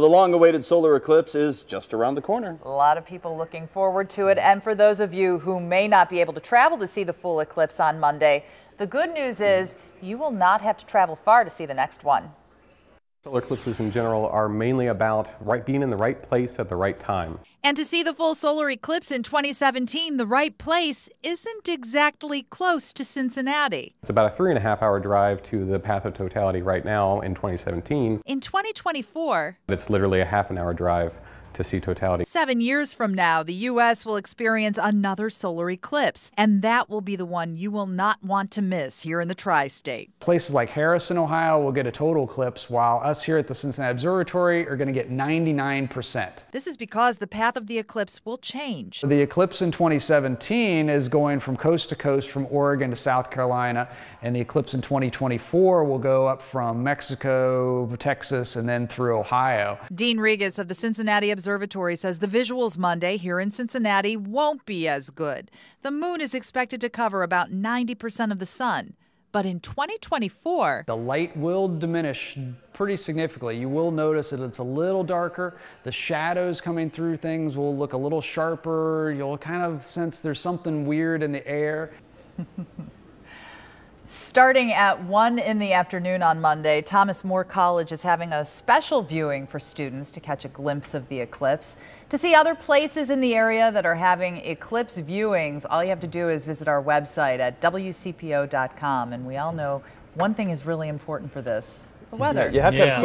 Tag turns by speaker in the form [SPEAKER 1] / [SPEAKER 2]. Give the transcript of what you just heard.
[SPEAKER 1] Well, the long awaited solar eclipse is just around the corner.
[SPEAKER 2] A lot of people looking forward to it. And for those of you who may not be able to travel to see the full eclipse on Monday, the good news is you will not have to travel far to see the next one.
[SPEAKER 3] Solar eclipses in general are mainly about right, being in the right place at the right time.
[SPEAKER 4] And to see the full solar eclipse in 2017, the right place isn't exactly close to Cincinnati.
[SPEAKER 3] It's about a three and a half hour drive to the path of totality right now in 2017.
[SPEAKER 4] In 2024,
[SPEAKER 3] it's literally a half an hour drive to see totality.
[SPEAKER 4] Seven years from now, the U.S. will experience another solar eclipse, and that will be the one you will not want to miss here in the tri state.
[SPEAKER 5] Places like Harrison, Ohio will get a total eclipse, while us here at the Cincinnati Observatory are going to get 99%.
[SPEAKER 4] This is because the path of the eclipse will change.
[SPEAKER 5] The eclipse in 2017 is going from coast to coast from Oregon to South Carolina, and the eclipse in 2024 will go up from Mexico, Texas, and then through Ohio.
[SPEAKER 4] Dean Regas of the Cincinnati Observatory says the visuals Monday here in Cincinnati won't be as good. The moon is expected to cover about 90% of the sun. But in 2024,
[SPEAKER 5] the light will diminish pretty significantly. You will notice that it's a little darker. The shadows coming through things will look a little sharper. You'll kind of sense there's something weird in the air.
[SPEAKER 2] Starting at 1 in the afternoon on Monday, Thomas More College is having a special viewing for students to catch a glimpse of the eclipse. To see other places in the area that are having eclipse viewings, all you have to do is visit our website at WCPO.com. And we all know one thing is really important for this the weather.
[SPEAKER 1] Yeah, you have to yeah. have